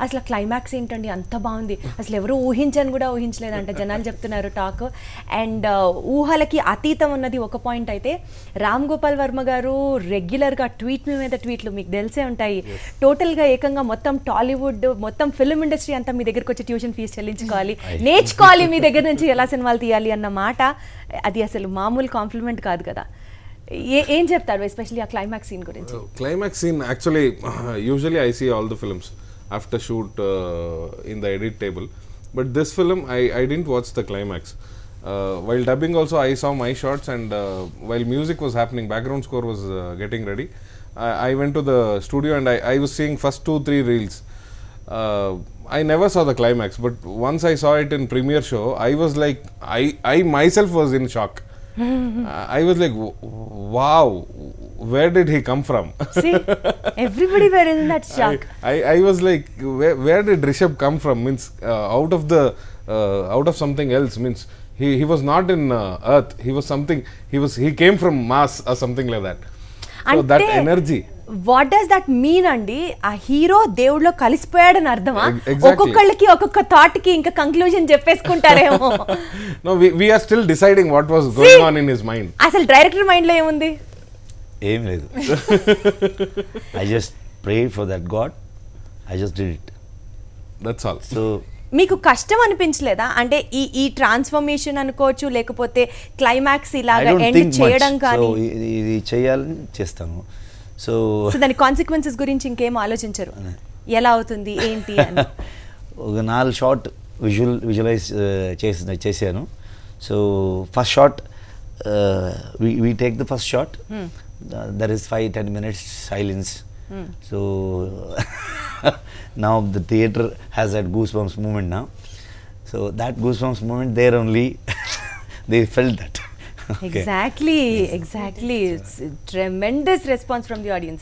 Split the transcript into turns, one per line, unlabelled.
అసలు క్లైమాక్స్ ఏంటండి? అంత బాగుంది. అసలు ఎవరు ఊహించని కూడా ఊహించలేదంట. జనాలు చెప్తున్నారు టాక్. అండ్ ఊహలకి అతీతం ఉన్నది ఒక పాయింట్ అయితే రామ్ గోపాల్ వర్మ గారు రెగ్యులర్గా ట్వీట్ల మీద ట్వీట్లు మీకు తెలిసే ఉంటాయి. టోటల్గా ఏకంగా మొత్తం టాలీవుడ్ మొత్తం ఫిల్మ్ ఇండస్ట్రీ అంతా మీ దగ్గరకు వచ్చి ట్యూషన్ ఫీజు చెల్లించుకోవాలి. నేర్చుకోవాలి మీ దగ్గర నుంచి ఎలా సినిమాలు తీయాలి అన్న మాట అది అసలు మామూలు కాంప్లిమెంట్ కాదు కదా. ఏ ఏం చెప్తారు? ఎస్పెషల్లీ ఆ క్లైమాక్స్ సీన్ గురించి.
Climax scene actually usually i see all the films. After shoot uh, in the edit table. But this film i, I didn't watch the climax. Uh, while dubbing also i saw my shots and uh, while music was happening background score was getting ready I, I went to the studio and I, I was seeing first two three reels. I never saw the climax, but once I saw it in premiere show, I was like, I, I myself was in shock. I was like, wow, where did he come from?
See, everybody were in that shock.
I, I, I was like, where, where did Rishabh come from? Means uh, out of the uh, out of something else. Means he, he was not in uh, Earth. He was something. He was he came from Mars or something like that. So that energy.
What does that mean అండి ఆ hero దేవుడిలో కలిసిపోయాడని అర్థమా. ఒక్కొక్కళ్ళకి ఒక్కొక్క థాట్కి ఇంకా conclusion చెప్పేసుకుంటారేమో
No, we, we are still deciding what was going on in his mind.
అసలు డైరెక్టర్ మైండ్లో ఏముంది
ఏం లేదు. I just pray for that god I just did it
That's all.
So
మీకు కష్టం అనిపించలేదా? అంటే ఈ ఈ ట్రాన్స్ఫర్మేషన్ అనుకోవచ్చు లేకపోతే క్లైమాక్స్ ఇలాగా ఎండ్ చేయడం కానీ
ఇది చేయాలని చేస్తాను సో
దాని కాన్సిక్వెన్సెస్ గురించి ఇంకేం ఆలోచించరు. ఎలా అవుతుంది ఏంటి
ఒక నాలుగు షార్ట్ విజువల్ విజువలైజ్ చేసి చేశాను. So first shot we take the first shot Uh, there is five ten minutes silence. Mm. So now the theater has that goosebumps moment now. So that goosebumps moment there only they felt that.
okay. Exactly, exactly. It's tremendous response from the audience.